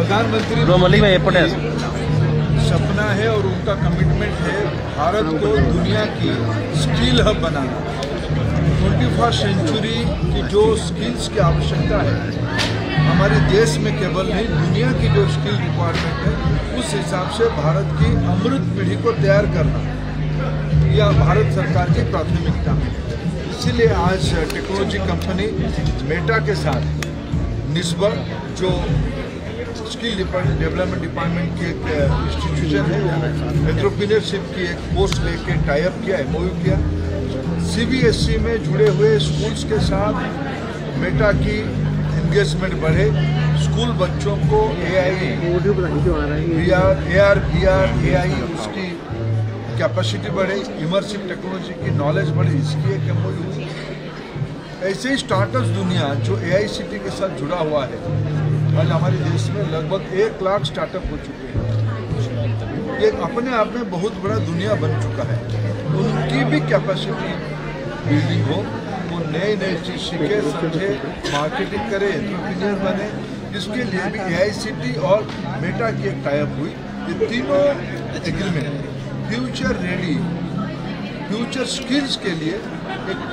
प्रधानमंत्री में सपना है और उनका कमिटमेंट है भारत को दुनिया की स्किल हब बनाना। ट्वेंटी फ़र्स्ट सेंचुरी की जो स्किल्स की आवश्यकता है हमारे देश में केवल नहीं दुनिया की जो स्किल रिक्वायरमेंट है उस हिसाब से भारत की अमृत पीढ़ी को तैयार करना यह भारत सरकार की प्राथमिकता है। इसीलिए आज टेक्नोलॉजी कंपनी मेटा के साथ निस्बर जो स्किल डेवलपमेंट डिपार्टमेंट की एक इंस्टीट्यूशन है एंट्रप्रीनियरशिप की एक कोर्स लेके टाइप किया एमओयू किया। सीबीएसई में जुड़े हुए स्कूल्स के साथ मेटा की एंगेजमेंट बढ़े। स्कूल बच्चों को AI V R A R B R A I उसकी कैपेसिटी बढ़े इमर्सिव टेक्नोलॉजी की नॉलेज बढ़े, इसकी एक एमओयू ऐसे ही स्टार्टअप्स दुनिया जो ए आई सी टी के साथ जुड़ा हुआ है आज हमारे देश में लगभग एक लाख स्टार्टअप हो चुके हैं। ये अपने आप में बहुत बड़ा दुनिया बन चुका है। उनकी भी कैपेसिटी बिल्डिंग हो वो नए नए चीज़ सीखे समझे मार्केटिंग करे एंटरप्रीनियर बने। इसके लिए भी ए और मेटा की एक टाइप हुई। ये तीनों agreement future ready future skills के लिए एक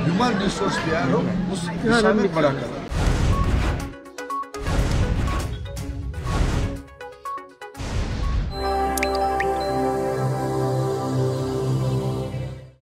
ह्यूमन रिसोर्स तैयार हो उस दिशा में बड़ा कर।